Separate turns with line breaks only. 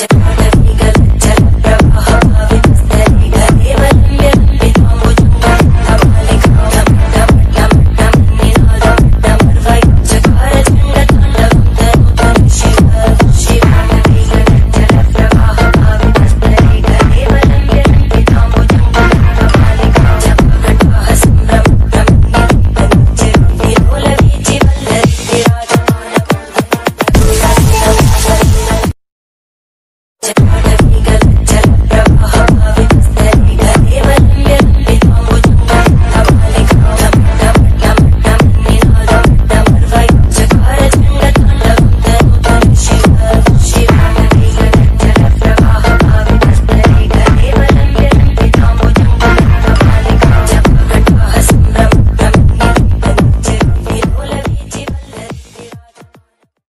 Check